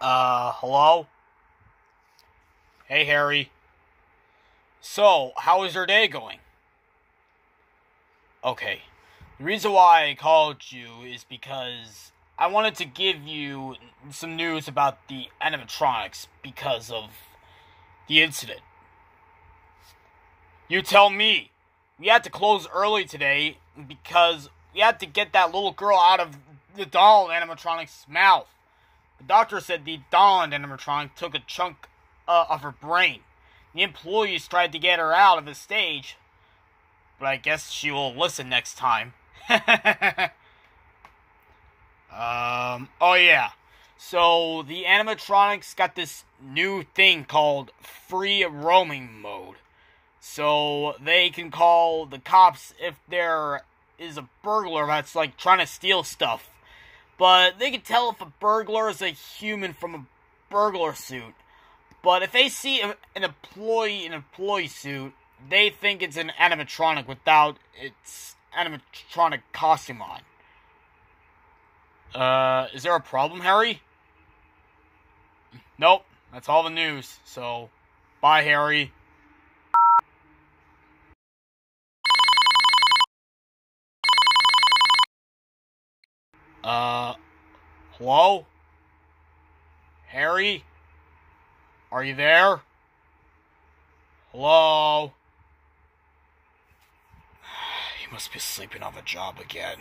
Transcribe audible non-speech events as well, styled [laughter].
Uh, hello? Hey, Harry. So, how is your day going? Okay. The reason why I called you is because I wanted to give you some news about the animatronics because of the incident. You tell me. We had to close early today because we had to get that little girl out of the doll animatronic's mouth. The doctor said the doll animatronic took a chunk uh, of her brain. The employees tried to get her out of the stage, but I guess she will listen next time. [laughs] um, oh yeah. So the animatronics got this new thing called free roaming mode. So they can call the cops if there is a burglar that's like trying to steal stuff. But they can tell if a burglar is a human from a burglar suit. But if they see an employee in an employee suit, they think it's an animatronic without its animatronic costume on. Uh, is there a problem, Harry? Nope, that's all the news. So, bye, Harry. Uh, hello? Harry? Are you there? Hello? [sighs] He must be sleeping on the job again.